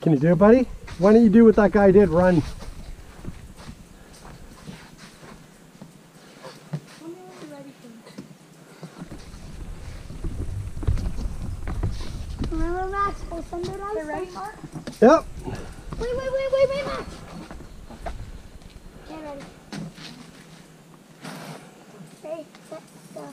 Can you do it, buddy? Why don't you do what that guy did? Run. Let me know when you're ready for Remember, Max? We'll send it out. Ready, Mark? Yep. Wait, wait, wait, wait, wait, Max. Get ready. Ready, set, go.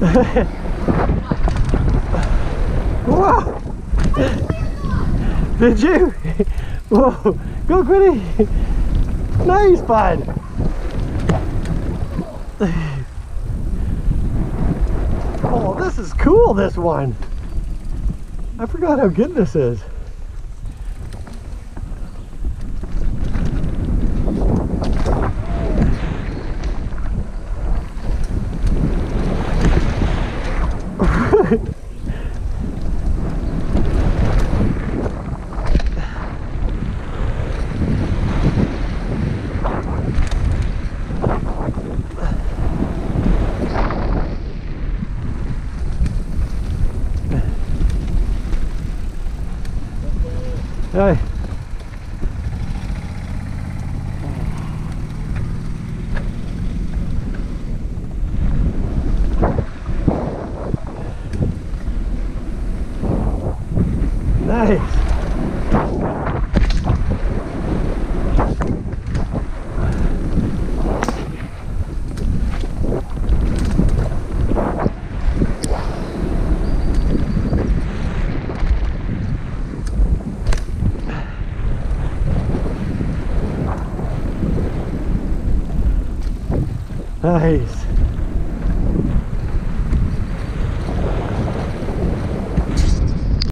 Whoa! Did you? Whoa! Go, Quitty! Nice, bud! Oh, this is cool, this one! I forgot how good this is. Rồi. Nice. Nice.